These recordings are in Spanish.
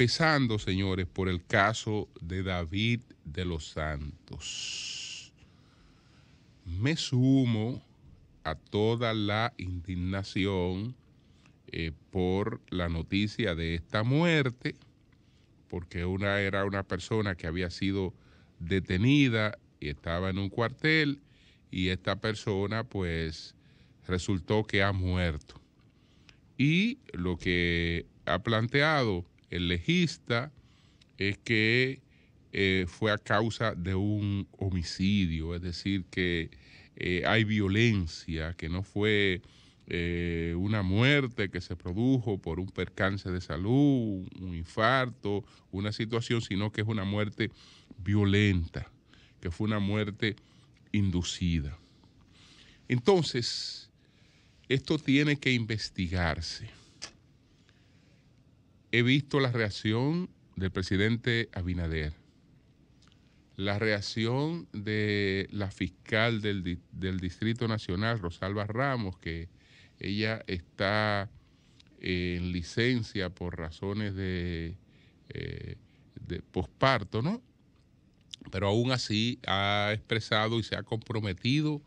Empezando, señores, por el caso de David de los Santos. Me sumo a toda la indignación eh, por la noticia de esta muerte, porque una era una persona que había sido detenida y estaba en un cuartel y esta persona pues resultó que ha muerto. Y lo que ha planteado el legista es que eh, fue a causa de un homicidio, es decir, que eh, hay violencia, que no fue eh, una muerte que se produjo por un percance de salud, un infarto, una situación, sino que es una muerte violenta, que fue una muerte inducida. Entonces, esto tiene que investigarse. He visto la reacción del presidente Abinader la reacción de la fiscal del, Distrito Nacional, Rosalba Ramos, que ella está en licencia por razones de, eh, de posparto, ¿no? Pero aún así ha expresado y se ha comprometido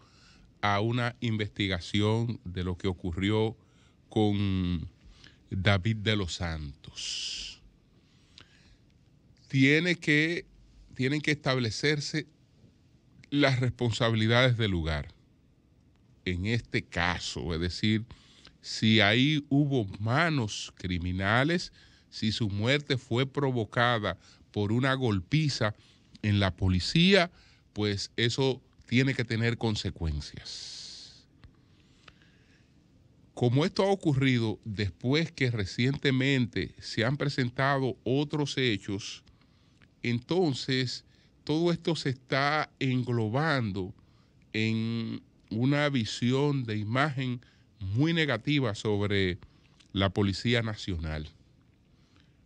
a una investigación de lo que ocurrió con David de los Santos. Tiene que tienen que establecerse las responsabilidades del lugar. En este caso, es decir, si ahí hubo manos criminales, si su muerte fue provocada por una golpiza en la policía, pues eso tiene que tener consecuencias. Como esto ha ocurrido después que recientemente se han presentado otros hechos entonces todo esto se está englobando en una visión de imagen muy negativa sobre la Policía Nacional.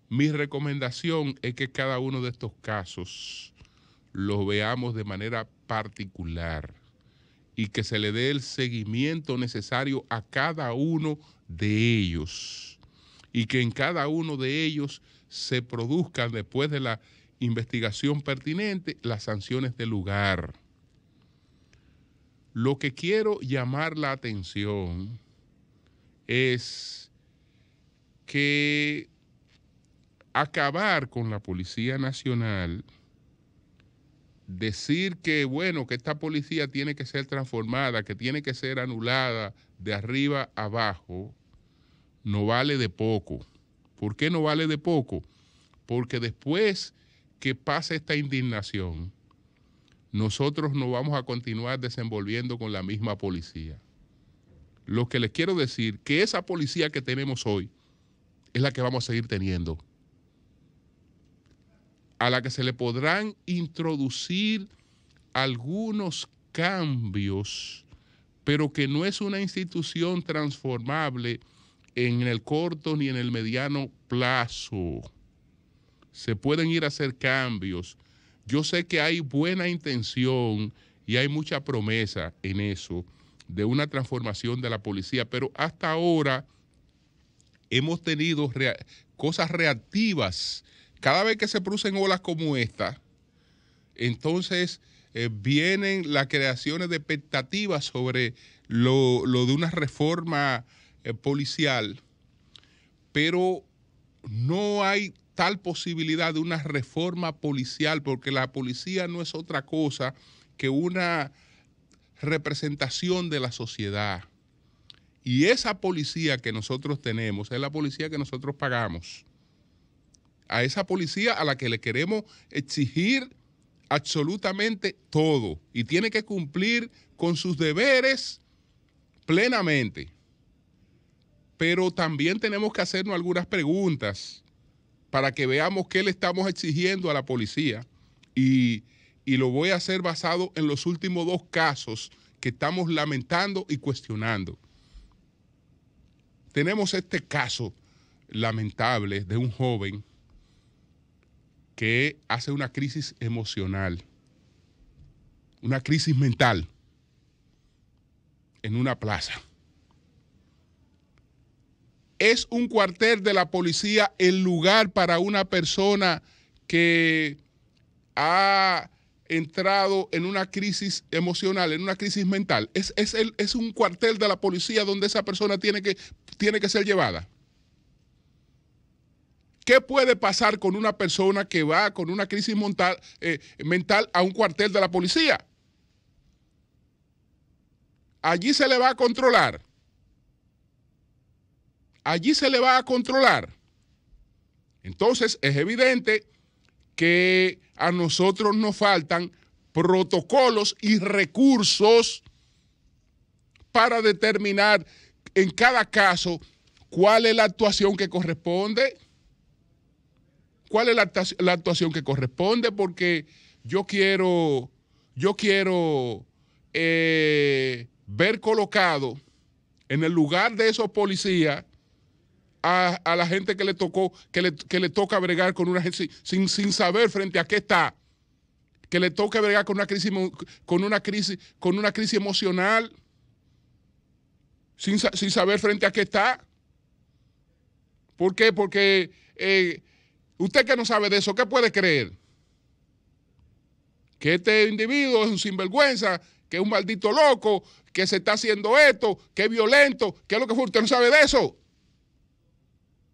Mi recomendación es que cada uno de estos casos los veamos de manera particular y que se le dé el seguimiento necesario a cada uno de ellos y que en cada uno de ellos se produzcan después de la investigación pertinente, las sanciones del lugar. Lo que quiero llamar la atención es que acabar con la Policía Nacional, decir que, bueno, que esta policía tiene que ser transformada, que tiene que ser anulada de arriba abajo, no vale de poco. ¿Por qué no vale de poco? Porque después que pase esta indignación, nosotros no vamos a continuar desenvolviendo con la misma policía. Lo que les quiero decir, que esa policía que tenemos hoy es la que vamos a seguir teniendo, a la que se le podrán introducir algunos cambios, pero que no es una institución transformable en el corto ni en el mediano plazo se pueden ir a hacer cambios. Yo sé que hay buena intención y hay mucha promesa en eso de una transformación de la policía, pero hasta ahora hemos tenido cosas reactivas. Cada vez que se producen olas como esta, entonces eh, vienen las creaciones de expectativas sobre lo, de una reforma eh, policial, pero no hay tal posibilidad de una reforma policial, porque la policía no es otra cosa que una representación de la sociedad. Y esa policía que nosotros tenemos es la policía que nosotros pagamos. A esa policía a la que le queremos exigir absolutamente todo y tiene que cumplir con sus deberes plenamente. Pero también tenemos que hacernos algunas preguntas para que veamos qué le estamos exigiendo a la policía. Y, lo voy a hacer basado en los últimos dos casos que estamos lamentando y cuestionando. Tenemos este caso lamentable de un joven que hace una crisis emocional, una crisis mental en una plaza. es un cuartel de la policía el lugar para una persona que ha entrado en una crisis emocional, en una crisis mental. Es, es, un cuartel de la policía donde esa persona tiene que, tiene que ser llevada. ¿Qué puede pasar con una persona que va con una crisis mental, eh, mental a un cuartel de la policía? Allí se le va a controlar. Allí se le va a controlar. Entonces es evidente que a nosotros nos faltan protocolos y recursos para determinar en cada caso cuál es la actuación que corresponde. ¿Cuál es la, actuación que corresponde? Porque yo quiero, yo quiero eh, ver colocado en el lugar de esos policías a, la gente que le tocó, que le, toca bregar con una sin, sin saber frente a qué está, que le toca bregar con una crisis, con una crisis, con una crisis emocional, sin, saber frente a qué está. ¿Por qué? Porque eh, usted que no sabe de eso, ¿qué puede creer? Que este individuo es un sinvergüenza, que es un maldito loco, que se está haciendo esto, que es violento, que es lo que fue. Usted no sabe de eso.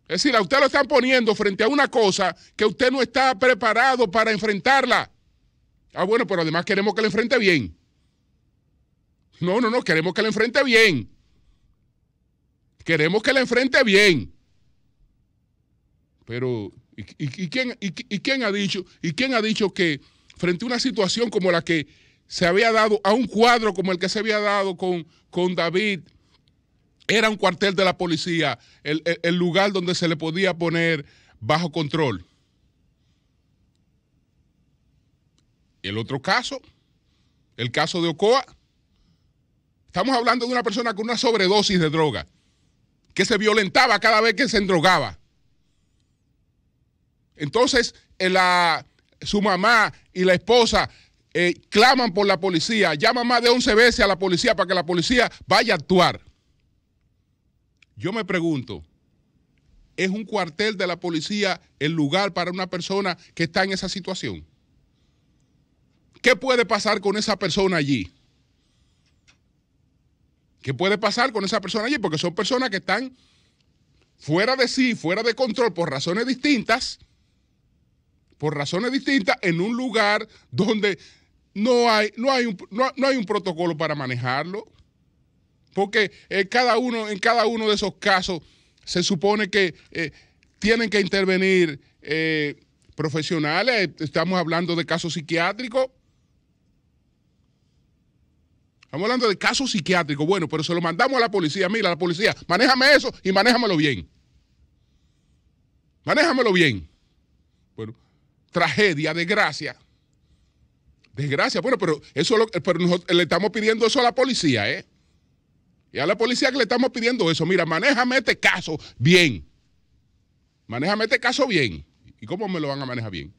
Es decir, a usted lo están poniendo frente a una cosa que usted no está preparado para enfrentarla. Ah, bueno, pero además queremos que le enfrente bien. No, no, no, queremos que le enfrente bien. Queremos que le enfrente bien. Pero, ¿y, quién, ha dicho, ¿y quién ha dicho que frente a una situación como la que se había dado, a un cuadro como el que se había dado con, David era un cuartel de la policía, el, lugar donde se le podía poner bajo control. El otro caso, el caso de Ocoa, estamos hablando de una persona con una sobredosis de droga, que se violentaba cada vez que se endrogaba. Entonces, la, su mamá y la esposa eh, claman por la policía, llaman más de 11 veces a la policía para que la policía vaya a actuar. Yo me pregunto, ¿es un cuartel de la policía el lugar para una persona que está en esa situación? ¿Qué puede pasar con esa persona allí? ¿Qué puede pasar con esa persona allí? Porque son personas que están fuera de sí, fuera de control por razones distintas, por razones distintas, en un lugar donde no hay, no hay, un, no hay un protocolo para manejarlo. Porque en cada uno, en cada uno de esos casos se supone que eh, tienen que intervenir eh, profesionales. Estamos hablando de casos psiquiátricos. Estamos hablando de casos psiquiátricos. Bueno, pero se lo mandamos a la policía. Mira, la policía, manéjame eso y manéjamelo bien. Manéjamelo bien. Bueno, tragedia, desgracia. Desgracia. Bueno, pero eso pero le estamos pidiendo eso a la policía, ¿eh? Y a la policía que le estamos pidiendo eso, mira, manéjame este caso bien. Manéjame este caso bien. ¿Y cómo me lo van a manejar bien?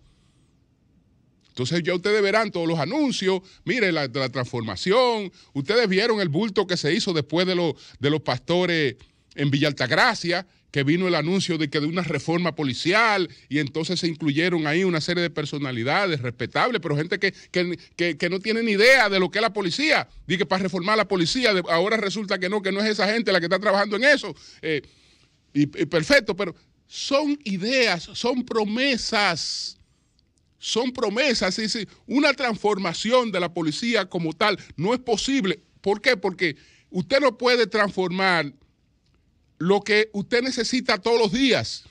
Entonces ya ustedes verán todos los anuncios, mire la, la transformación, ustedes vieron el bulto que se hizo después de, de los pastores en Villa Altagracia, que vino el anuncio de que de una reforma policial y entonces se incluyeron ahí una serie de personalidades respetables, pero gente que, no tiene ni idea de lo que es la policía. Dije, para reformar la policía, ahora resulta que no, que no es esa gente la que está trabajando en eso. Eh, y, perfecto, pero son ideas, son promesas. Son promesas, sí. Una transformación de la policía como tal no es posible. ¿Por qué? Porque usted no puede transformar lo que usted necesita todos los días.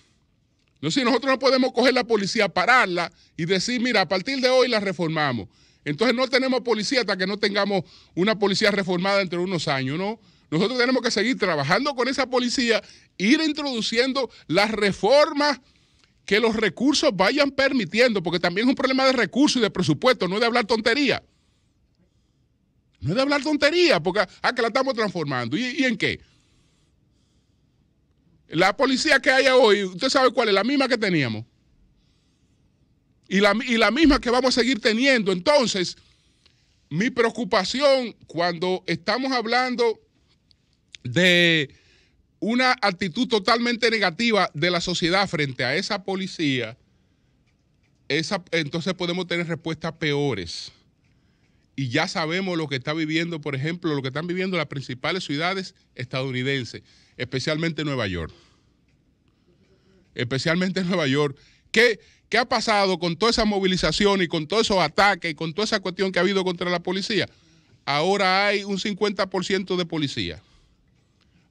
No sé, nosotros no podemos coger la policía, pararla y decir, mira, a partir de hoy la reformamos. Entonces no tenemos policía hasta que no tengamos una policía reformada dentro de unos años, ¿no? Nosotros tenemos que seguir trabajando con esa policía, ir introduciendo las reformas que los recursos vayan permitiendo, porque también es un problema de recursos y de presupuesto, no es de hablar tontería. No es de hablar tontería, porque ah, la estamos transformando. ¿Y en qué? La policía que hay hoy, usted sabe cuál es, la misma que teníamos. Y la, misma que vamos a seguir teniendo. Entonces, mi preocupación cuando estamos hablando de una actitud totalmente negativa de la sociedad frente a esa policía, entonces podemos tener respuestas peores. Y ya sabemos lo que está viviendo, por ejemplo, lo que están viviendo las principales ciudades estadounidenses, especialmente Nueva York. Especialmente Nueva York. ¿Qué, ¿Qué ha pasado con toda esa movilización y con todos esos ataques y con toda esa cuestión que ha habido contra la policía? Ahora hay un 50% de policía.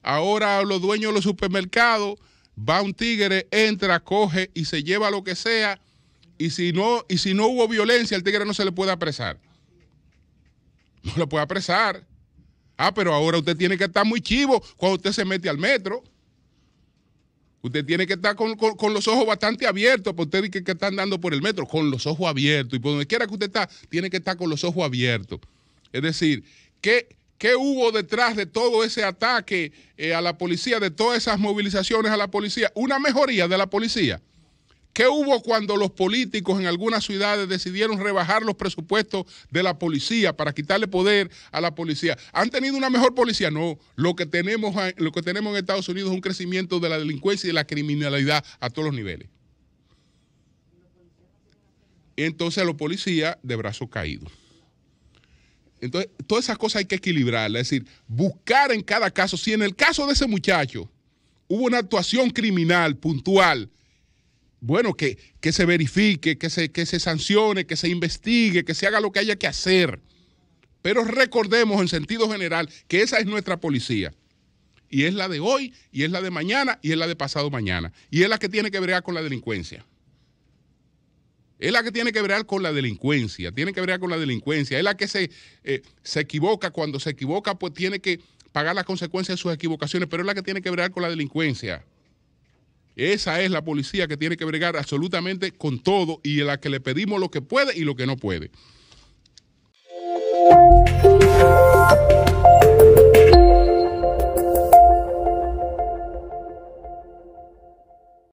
Ahora los dueños de los supermercados, va un tigre, entra, coge y se lleva lo que sea. Y si no, y si no hubo violencia, el tigre no se le puede apresar. No le puede apresar. Ah, pero ahora usted tiene que estar muy chivo cuando usted se mete al metro. Usted tiene que estar con, los ojos bastante abiertos, porque usted dice que están dando por el metro, con los ojos abiertos. Y por donde quiera que usted está, tiene que estar con los ojos abiertos. Es decir, ¿qué, ¿Qué hubo detrás de todo ese ataque eh, a la policía, de todas esas movilizaciones a la policía? Una mejoría de la policía. ¿Qué hubo cuando los políticos en algunas ciudades decidieron rebajar los presupuestos de la policía para quitarle poder a la policía? ¿Han tenido una mejor policía? No. Lo que tenemos, lo que tenemos en Estados Unidos es un crecimiento de la delincuencia y de la criminalidad a todos los niveles. Entonces los policías de brazos caídos. Entonces, todas esas cosas hay que equilibrarlas, es decir, buscar en cada caso, si en el caso de ese muchacho hubo una actuación criminal puntual, bueno, que, que se verifique, que se, que se sancione, que se investigue, que se haga lo que haya que hacer. Pero recordemos en sentido general que esa es nuestra policía. Y es la de hoy, y es la de mañana, y es la de pasado mañana. Y es la que tiene que bregar con la delincuencia es la que tiene que ver con la delincuencia, tiene que ver con la delincuencia, es la que se, eh, se equivoca, cuando se equivoca pues tiene que pagar las consecuencias de sus equivocaciones, pero es la que tiene que ver con la delincuencia. Esa es la policía que tiene que bregar absolutamente con todo y a la que le pedimos lo que puede y lo que no puede.